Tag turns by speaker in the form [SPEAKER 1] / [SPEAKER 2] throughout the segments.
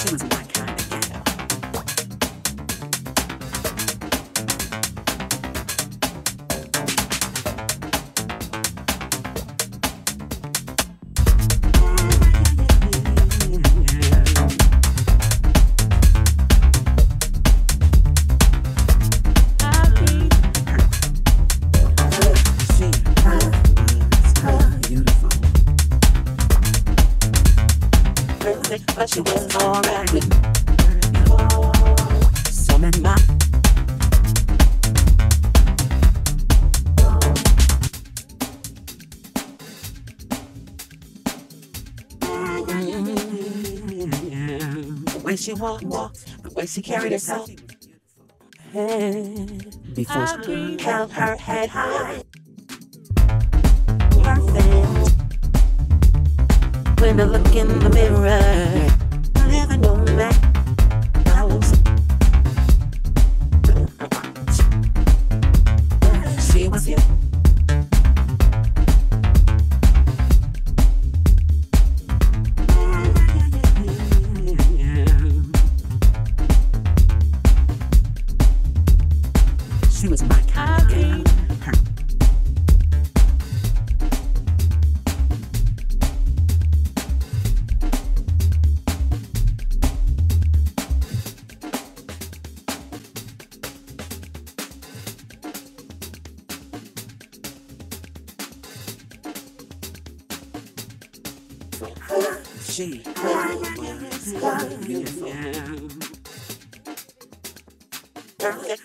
[SPEAKER 1] optimism. walk, walk, the way
[SPEAKER 2] she
[SPEAKER 1] carried herself. Hey, before she held her head high.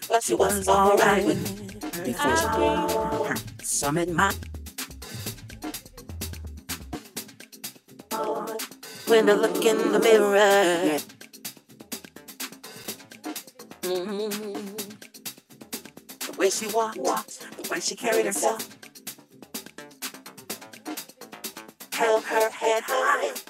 [SPEAKER 1] but she was alright before she blew her summit mind. When I look in the mirror, the way she walked, the way she carried herself, held her head high.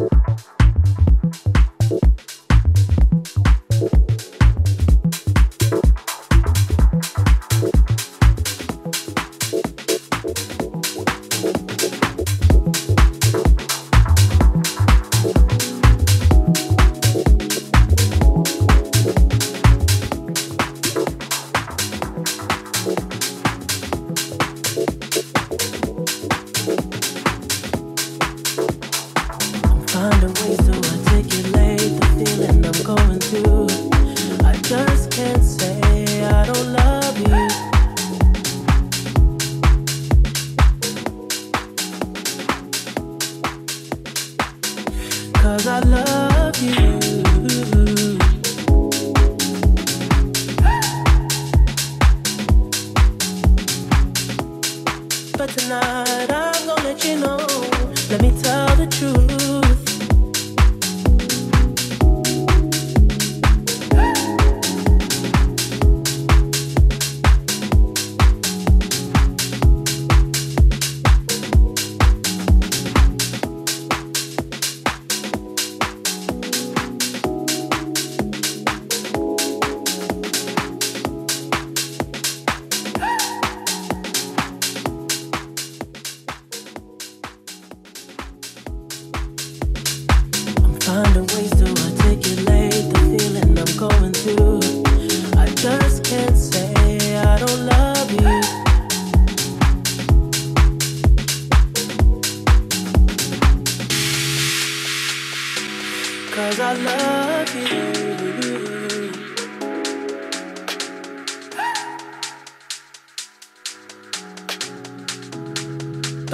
[SPEAKER 3] 苦。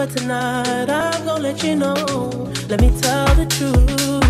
[SPEAKER 3] Tonight I'm gonna let you know. Let me tell the truth.